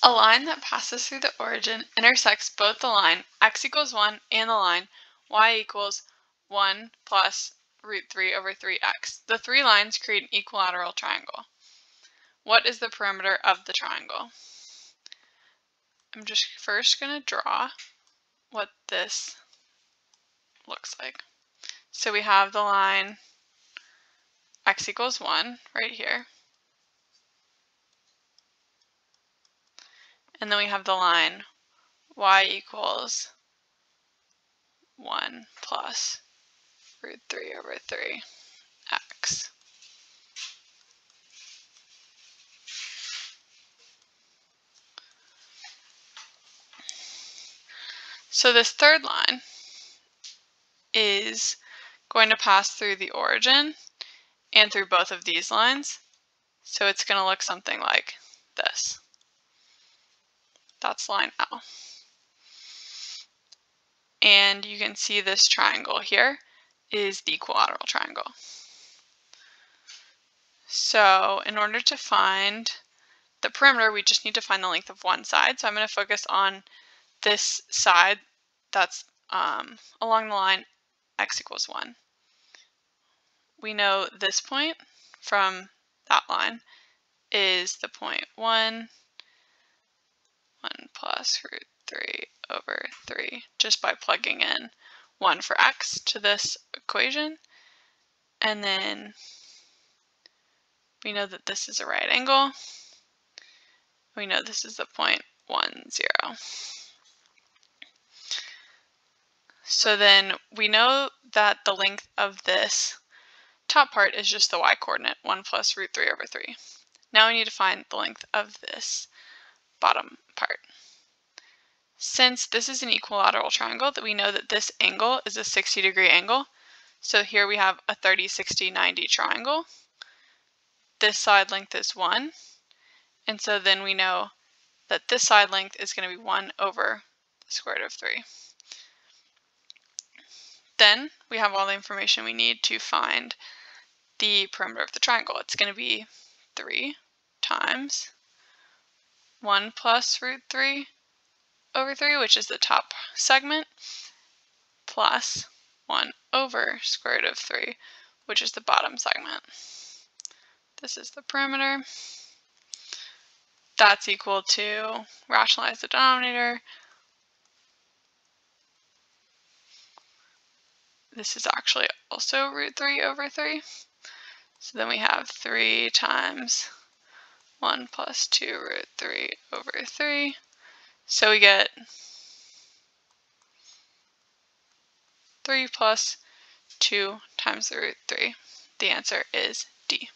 A line that passes through the origin intersects both the line x equals 1 and the line y equals 1 plus root 3 over 3x. The three lines create an equilateral triangle. What is the perimeter of the triangle? I'm just first going to draw what this looks like. So we have the line x equals 1 right here. And then we have the line y equals 1 plus root 3 over 3x. So this third line is going to pass through the origin and through both of these lines. So it's going to look something like this. That's line L. And you can see this triangle here is the equilateral triangle. So in order to find the perimeter, we just need to find the length of one side. So I'm going to focus on this side that's um, along the line x equals 1. We know this point from that line is the point 1, 1 plus root 3 over 3 just by plugging in 1 for x to this equation. And then we know that this is a right angle. We know this is the point 1, 0. So then we know that the length of this top part is just the y coordinate, 1 plus root 3 over 3. Now we need to find the length of this bottom part. Since this is an equilateral triangle, that we know that this angle is a 60 degree angle. So here we have a 30, 60, 90 triangle. This side length is 1. And so then we know that this side length is going to be 1 over the square root of 3. Then we have all the information we need to find the perimeter of the triangle. It's going to be 3 times 1 plus root 3 over 3, which is the top segment, plus 1 over square root of 3, which is the bottom segment. This is the perimeter. That's equal to, rationalize the denominator, this is actually also root 3 over 3. So then we have 3 times 1 plus 2 root 3 over 3. So we get 3 plus 2 times the root 3. The answer is D.